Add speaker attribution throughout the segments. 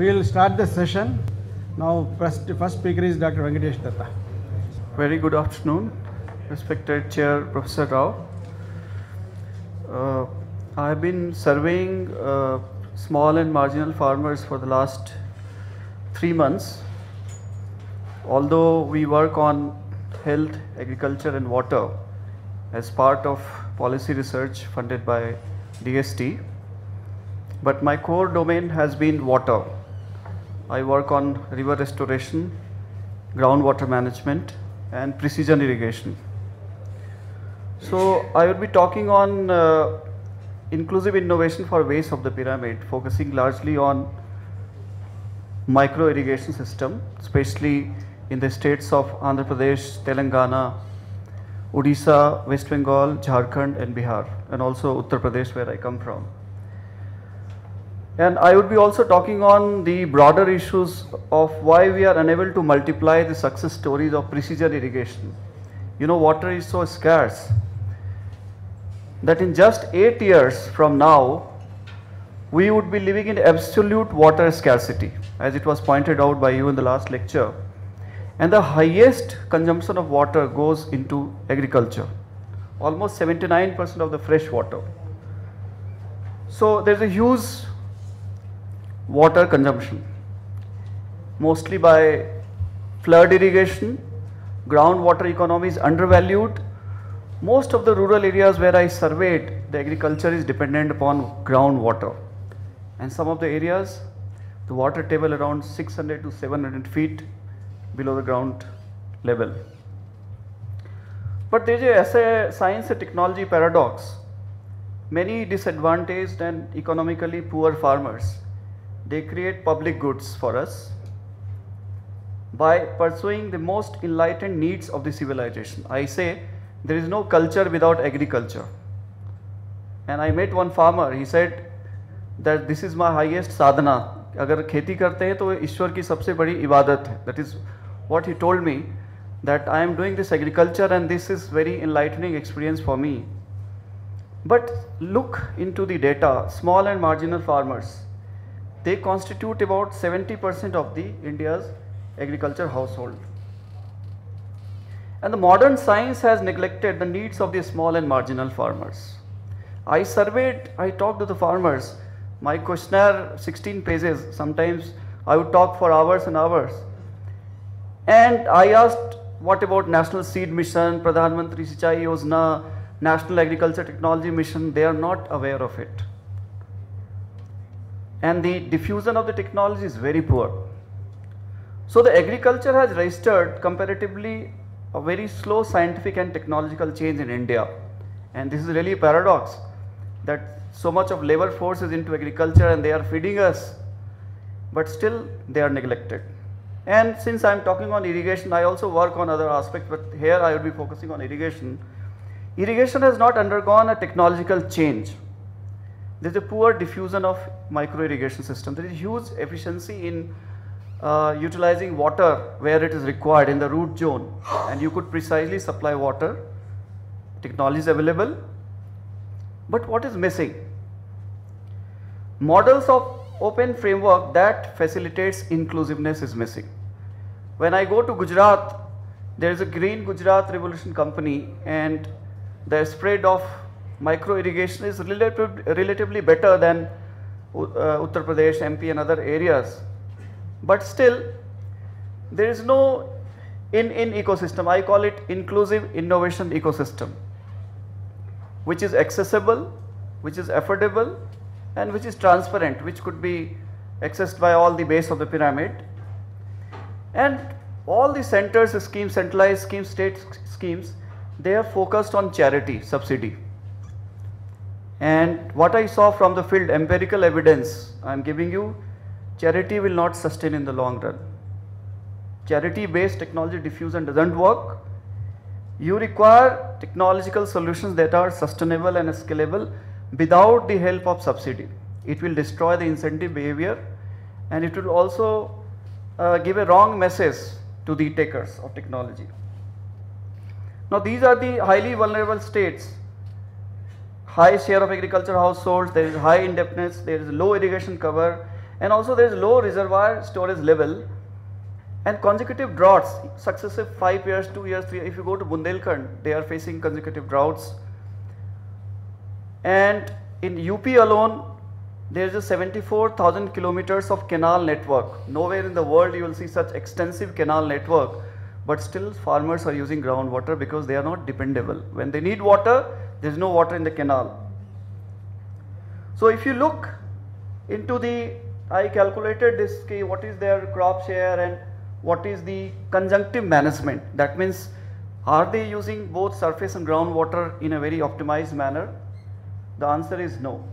Speaker 1: we will start the session. Now, first, first speaker is Dr. Venkatesh Dutta.
Speaker 2: Very good afternoon, respected Chair Professor Rao. Uh, I have been surveying uh, small and marginal farmers for the last three months. Although we work on health, agriculture, and water as part of policy research funded by DST, but my core domain has been water. I work on river restoration, groundwater management, and precision irrigation. So I will be talking on uh, inclusive innovation for base of the pyramid, focusing largely on micro irrigation system, especially in the states of Andhra Pradesh, Telangana, Odisha, West Bengal, Jharkhand, and Bihar, and also Uttar Pradesh, where I come from. And I would be also talking on the broader issues of why we are unable to multiply the success stories of precision irrigation. You know, water is so scarce that in just 8 years from now, we would be living in absolute water scarcity, as it was pointed out by you in the last lecture. And the highest consumption of water goes into agriculture, almost 79% of the fresh water. So, there is a huge water consumption, mostly by flood irrigation, groundwater economy is undervalued. Most of the rural areas where I surveyed, the agriculture is dependent upon groundwater. And some of the areas, the water table around 600 to 700 feet below the ground level. But there is a science and technology paradox. Many disadvantaged and economically poor farmers, they create public goods for us by pursuing the most enlightened needs of the civilization. I say there is no culture without agriculture. And I met one farmer, he said that this is my highest sadhana. अगर खेती करते हैं तो ईश्वर की सबसे बड़ी इबादत है that is what he told me that I am doing this agriculture and this is very enlightening experience for me. But look into the data, small and marginal farmers, they constitute about 70% of the India's agriculture household. And the modern science has neglected the needs of the small and marginal farmers. I surveyed, I talked to the farmers, my questionnaire 16 pages, sometimes I would talk for hours and hours. And I asked what about National Seed Mission, Pradhan Mantri Sinchai Yojana, National Agriculture Technology Mission, they are not aware of it. And the diffusion of the technology is very poor. So the agriculture has registered comparatively a very slow scientific and technological change in India. And this is really a paradox that so much of labor force is into agriculture and they are feeding us, but still they are neglected. And since I am talking on irrigation, I also work on other aspects, but here I will be focusing on irrigation. Irrigation has not undergone a technological change. There is a poor diffusion of micro irrigation system. There is huge efficiency in uh, utilizing water where it is required in the root zone and you could precisely supply water. Technology is available, but what is missing? Models of open framework that facilitates inclusiveness is missing. When I go to Gujarat, there is a Green Gujarat Revolution company and the spread of micro irrigation is relative, relatively better than uh, Uttar Pradesh, MP and other areas. But still, there is no in-in ecosystem. I call it inclusive innovation ecosystem, which is accessible, which is affordable, and which is transparent, which could be accessed by all the base of the pyramid. And all the centers, schemes, centralized schemes, state schemes, they are focused on charity, subsidy. And what I saw from the field, empirical evidence I am giving you, charity will not sustain in the long run. Charity based technology diffusion doesn't work. You require technological solutions that are sustainable and scalable without the help of subsidy. It will destroy the incentive behavior and it will also uh, give a wrong message to the takers of technology. Now these are the highly vulnerable states. High share of agriculture households, there is high indebtedness, there is low irrigation cover And also there is low reservoir storage level and consecutive droughts, successive 5 years, 2 years, 3 If you go to Bundelkhand, they are facing consecutive droughts. And in UP alone, there is a 74,000 kilometers of canal network. Nowhere in the world you will see such extensive canal network, but still farmers are using groundwater because they are not dependable. When they need water, there is no water in the canal. So if you look into the, I calculated this, what is their crop share and what is the conjunctive management. That means are they using both surface and groundwater in a very optimized manner? The answer is no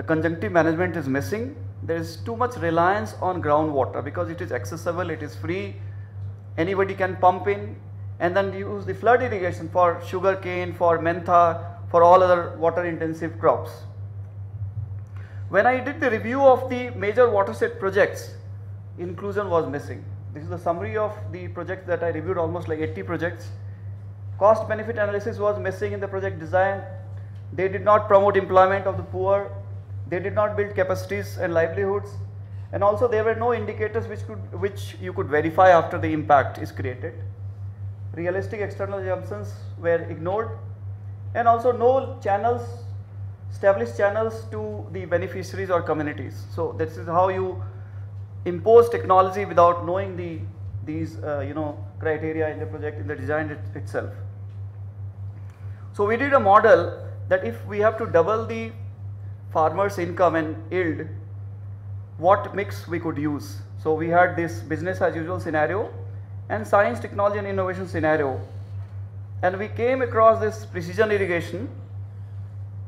Speaker 2: the conjunctive management is missing. There is too much reliance on groundwater because it is accessible, it is free, anybody can pump in and then use the flood irrigation for sugar cane, for mentha, for all other water intensive crops. When I did the review of the major watershed projects, inclusion was missing. This is the summary of the projects that I reviewed almost like 80 projects. Cost benefit analysis was missing in the project design. They did not promote employment of the poor they did not build capacities and livelihoods and also there were no indicators which could which you could verify after the impact is created. Realistic external assumptions were ignored and also no channels established channels to the beneficiaries or communities. So this is how you impose technology without knowing the these uh, you know criteria in the project in the design it, itself. So we did a model that if we have to double the farmers income and yield, what mix we could use. So we had this business as usual scenario and science, technology and innovation scenario. And we came across this precision irrigation,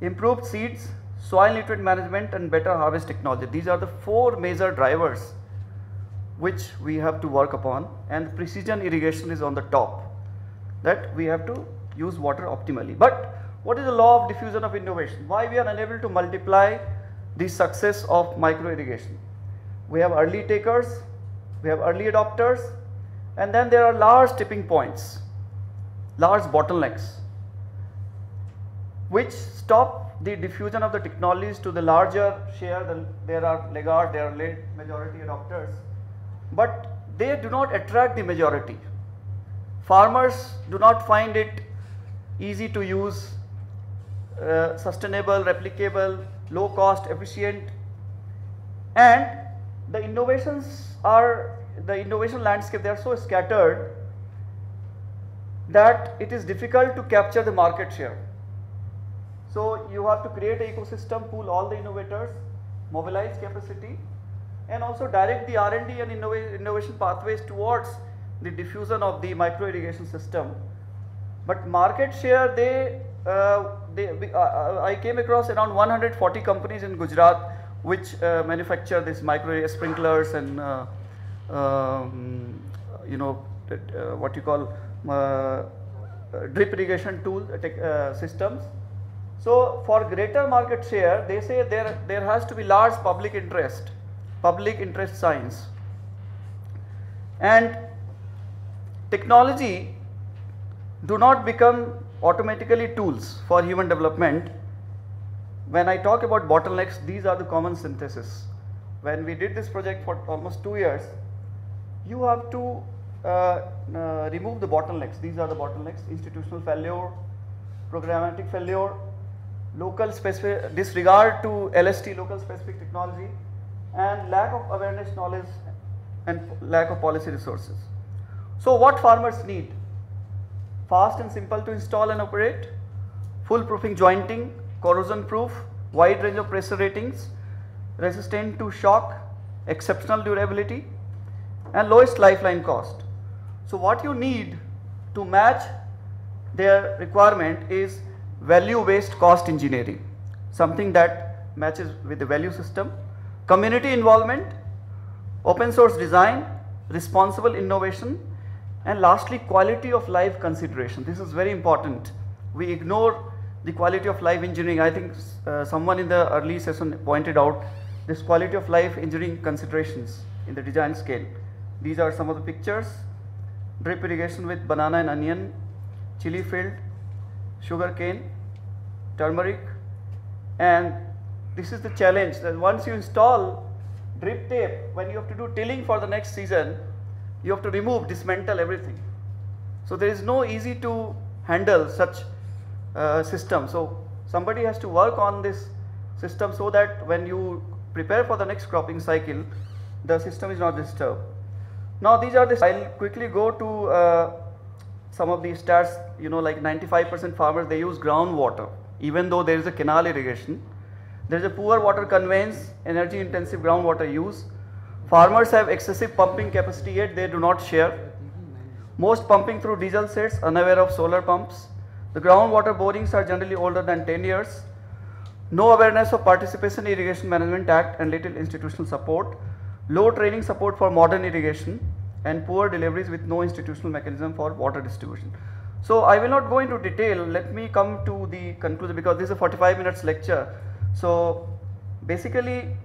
Speaker 2: improved seeds, soil nutrient management and better harvest technology. These are the four major drivers which we have to work upon and precision irrigation is on the top that we have to use water optimally. But what is the law of diffusion of innovation? Why we are unable to multiply the success of micro irrigation? We have early takers, we have early adopters and then there are large tipping points, large bottlenecks which stop the diffusion of the technologies to the larger share, the, there are laggard, there are late majority adopters, but they do not attract the majority. Farmers do not find it easy to use uh, sustainable, replicable, low cost, efficient and the innovations are the innovation landscape they are so scattered that it is difficult to capture the market share. So you have to create an ecosystem, pool all the innovators, mobilize capacity and also direct the R&D and innovation pathways towards the diffusion of the micro irrigation system. But market share they uh, they, uh, uh, I came across around 140 companies in Gujarat which uh, manufacture these micro sprinklers and uh, um, you know uh, what you call uh, drip irrigation tool uh, systems. So for greater market share they say there, there has to be large public interest, public interest science and technology do not become automatically tools for human development. When I talk about bottlenecks, these are the common synthesis. When we did this project for almost two years, you have to uh, uh, remove the bottlenecks. These are the bottlenecks, institutional failure, programmatic failure, local specific, disregard to LST, local specific technology, and lack of awareness, knowledge, and lack of policy resources. So what farmers need? fast and simple to install and operate, foolproofing jointing, corrosion proof, wide range of pressure ratings, resistant to shock, exceptional durability and lowest lifeline cost. So what you need to match their requirement is value based cost engineering, something that matches with the value system, community involvement, open source design, responsible innovation and lastly, quality of life consideration. This is very important. We ignore the quality of life engineering. I think uh, someone in the early session pointed out this quality of life engineering considerations in the design scale. These are some of the pictures. Drip irrigation with banana and onion, chili field, sugar cane, turmeric and this is the challenge that once you install drip tape, when you have to do tilling for the next season, you have to remove, dismantle everything. So there is no easy to handle such uh, system. So somebody has to work on this system so that when you prepare for the next cropping cycle, the system is not disturbed. Now these are the, I'll quickly go to uh, some of these stats, you know like 95% farmers they use groundwater even though there is a canal irrigation. There is a poor water conveyance, energy intensive groundwater use. Farmers have excessive pumping capacity yet they do not share. Most pumping through diesel sets unaware of solar pumps. The groundwater borings are generally older than 10 years. No awareness of Participation Irrigation Management Act and little institutional support. Low training support for modern irrigation and poor deliveries with no institutional mechanism for water distribution. So I will not go into detail. Let me come to the conclusion because this is a 45 minutes lecture. So basically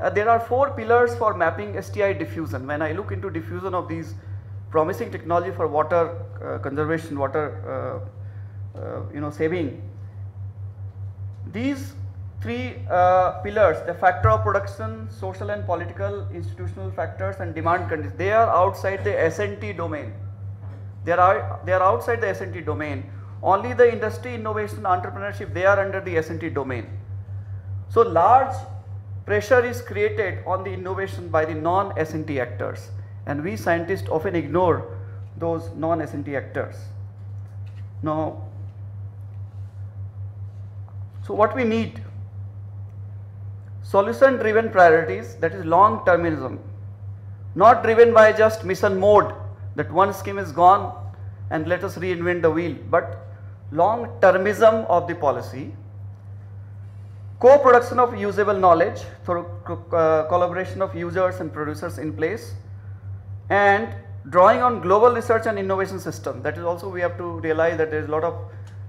Speaker 2: uh, there are four pillars for mapping STI diffusion. When I look into diffusion of these promising technology for water uh, conservation, water uh, uh, you know saving, these three uh, pillars, the factor of production, social and political, institutional factors and demand conditions, they are outside the S&T domain. They are, they are outside the S&T domain. Only the industry, innovation, entrepreneurship, they are under the S&T domain. So large pressure is created on the innovation by the non-S&T actors and we scientists often ignore those non-S&T actors. Now, so what we need? Solution driven priorities that is long termism, not driven by just mission mode that one scheme is gone and let us reinvent the wheel, but long termism of the policy, co-production of usable knowledge through uh, collaboration of users and producers in place and drawing on global research and innovation system. That is also we have to realize that there is a lot of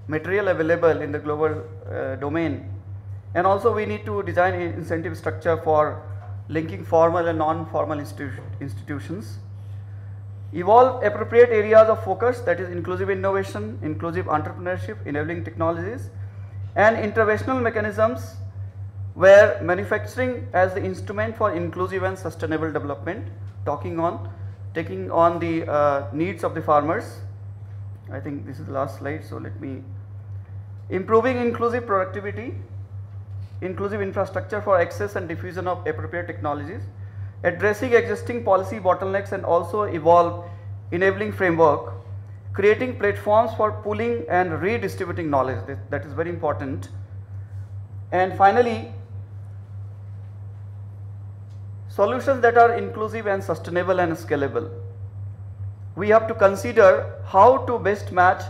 Speaker 2: material available in the global uh, domain and also we need to design an incentive structure for linking formal and non-formal institu institutions evolve appropriate areas of focus that is inclusive innovation, inclusive entrepreneurship, enabling technologies and interventional mechanisms where manufacturing as the instrument for inclusive and sustainable development talking on taking on the uh, needs of the farmers. I think this is the last slide so let me improving inclusive productivity, inclusive infrastructure for access and diffusion of appropriate technologies addressing existing policy bottlenecks and also evolve enabling framework, creating platforms for pooling and redistributing knowledge that, that is very important. And finally, solutions that are inclusive and sustainable and scalable. We have to consider how to best match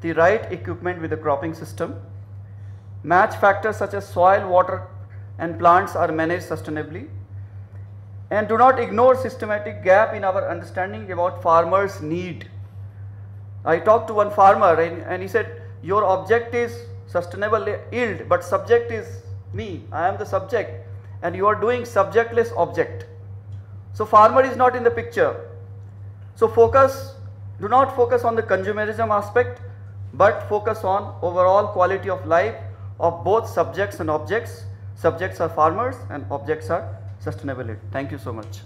Speaker 2: the right equipment with the cropping system. Match factors such as soil, water and plants are managed sustainably and do not ignore systematic gap in our understanding about farmers need. I talked to one farmer and, and he said your object is sustainable yield but subject is me, I am the subject and you are doing subjectless object. So farmer is not in the picture. So focus, do not focus on the consumerism aspect but focus on overall quality of life of both subjects and objects. Subjects are farmers and objects are sustainability. Thank you so much.